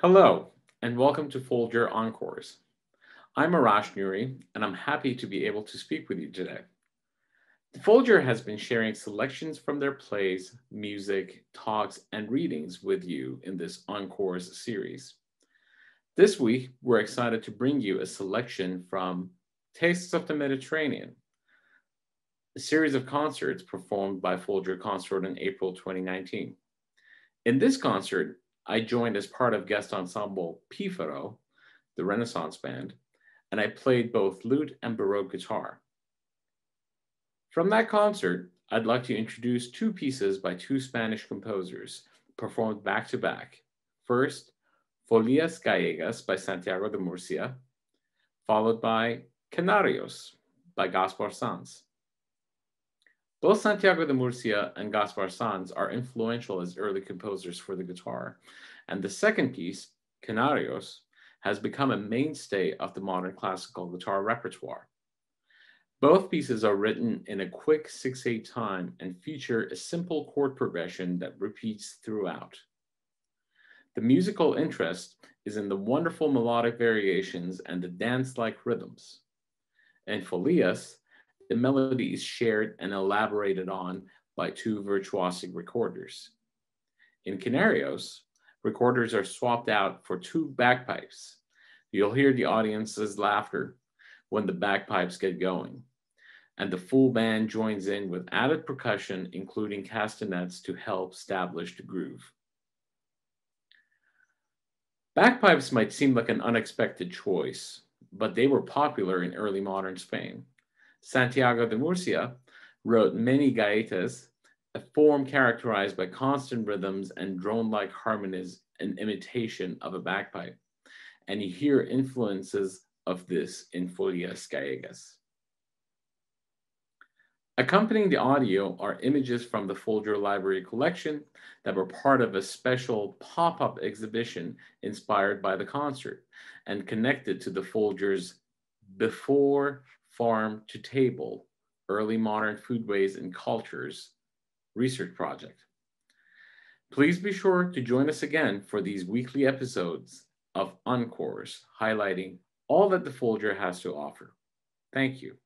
Hello, and welcome to Folger Encores. I'm Arash Noori, and I'm happy to be able to speak with you today. The Folger has been sharing selections from their plays, music, talks, and readings with you in this Encores series. This week, we're excited to bring you a selection from Tastes of the Mediterranean, a series of concerts performed by Folger Consort in April 2019. In this concert, I joined as part of guest ensemble Piffaro, the Renaissance band, and I played both lute and baroque guitar. From that concert, I'd like to introduce two pieces by two Spanish composers performed back to back. First, Folias Gallegas by Santiago de Murcia, followed by Canarios by Gaspar Sanz. Both Santiago de Murcia and Gaspar Sanz are influential as early composers for the guitar, and the second piece, Canarios, has become a mainstay of the modern classical guitar repertoire. Both pieces are written in a quick 6-8 time and feature a simple chord progression that repeats throughout. The musical interest is in the wonderful melodic variations and the dance-like rhythms. In Folias, the melody is shared and elaborated on by two virtuosic recorders. In Canarios, recorders are swapped out for two bagpipes. You'll hear the audience's laughter when the bagpipes get going. And the full band joins in with added percussion, including castanets to help establish the groove. Bagpipes might seem like an unexpected choice, but they were popular in early modern Spain. Santiago de Murcia wrote many gaitas, a form characterized by constant rhythms and drone-like harmonies and imitation of a bagpipe. And you hear influences of this in Folias Gallegas. Accompanying the audio are images from the Folger Library collection that were part of a special pop-up exhibition inspired by the concert and connected to the Folger's Before Farm to Table, Early Modern Foodways and Cultures research project. Please be sure to join us again for these weekly episodes of Encores, highlighting all that the Folger has to offer. Thank you.